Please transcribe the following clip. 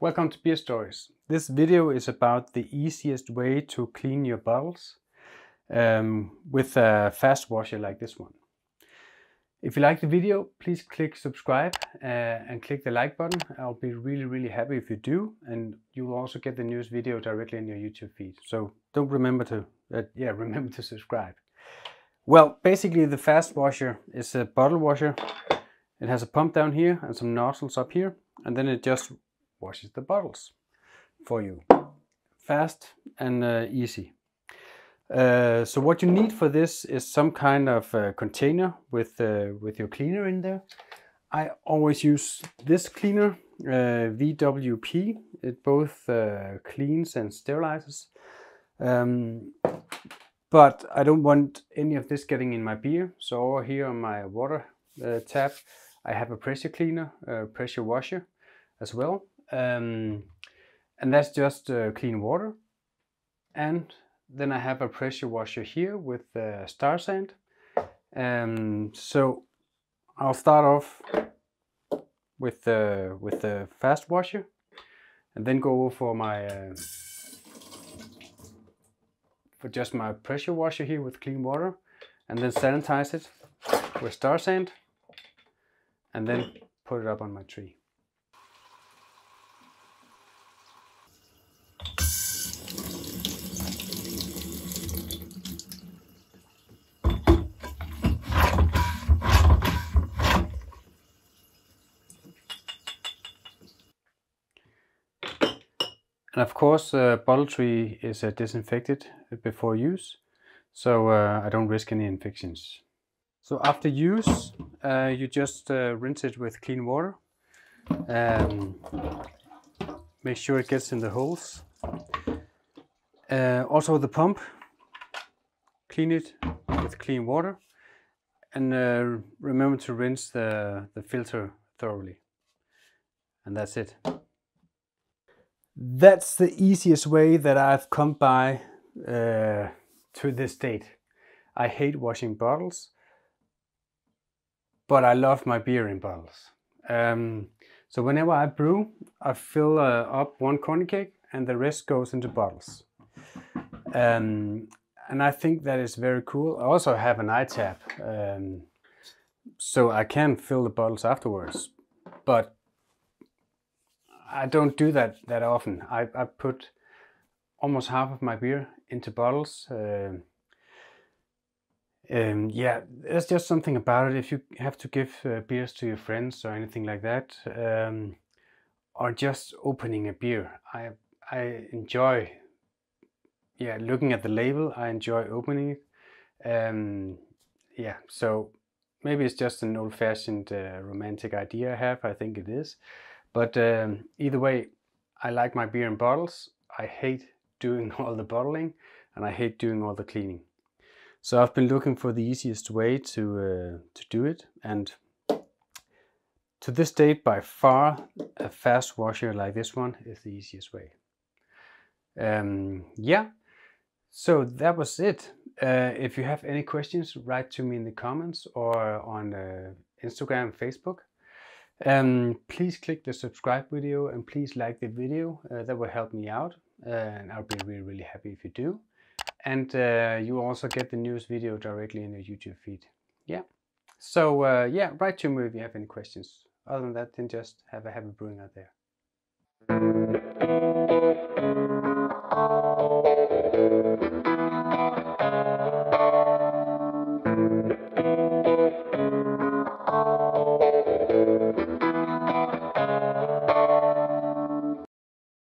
Welcome to Beer Stories. This video is about the easiest way to clean your bottles um, with a fast washer like this one. If you like the video, please click subscribe uh, and click the like button. I'll be really, really happy if you do. And you will also get the newest video directly in your YouTube feed. So don't remember to, uh, yeah, remember to subscribe. Well, basically the fast washer is a bottle washer. It has a pump down here and some nozzles up here. And then it just washes the bottles for you. Fast and uh, easy. Uh, so what you need for this is some kind of uh, container with uh, with your cleaner in there. I always use this cleaner, uh, VWP. It both uh, cleans and sterilizes. Um, but I don't want any of this getting in my beer. So here on my water tap, I have a pressure cleaner, pressure washer as well. Um, and that's just clean water and then I have a pressure washer here with uh, Star San. Um, so I'll start off with the with the fast washer, and then go for my uh, for just my pressure washer here with clean water, and then sanitize it with Star San, and then put it up on my tree. And of course, uh, bottle tree is uh, disinfected before use, so uh, I don't risk any infections. So after use, uh, you just uh, rinse it with clean water. Um, make sure it gets in the holes. Uh, also the pump, clean it with clean water. And remember to rinse the, the filter thoroughly. And that's it that's the easiest way that I've come by uh, to this date. I hate washing bottles, but I love my beer in bottles. Um, so whenever I brew, I fill uh, up one corny keg and the rest goes into bottles. Um, and I think that is very cool. I also have an iTap, um, so I can fill the bottles afterwards. But I don't do that that often. I, I put almost half of my beer into bottles. Uh, um, yeah, there's just something about it. If you have to give uh, beers to your friends or anything like that, um, or just opening a beer, I I enjoy. Yeah, looking at the label, I enjoy opening it. Um, yeah, so maybe it's just an old-fashioned uh, romantic idea I have. I think it is. But um, either way, I like my beer in bottles. I hate doing all the bottling and I hate doing all the cleaning. So I've been looking for the easiest way to, uh, to do it. And to this date, by far, a fast washer like this one is the easiest way. Um, yeah, so that was it. Uh, if you have any questions, write to me in the comments or on uh, Instagram, Facebook. Um, please click the subscribe video and please like the video. Uh, that will help me out uh, and I'll be really, really happy if you do. And uh, you also get the newest video directly in your YouTube feed. Yeah. So uh, yeah, write to me if you have any questions. Other than that, then just have a happy brewing out there.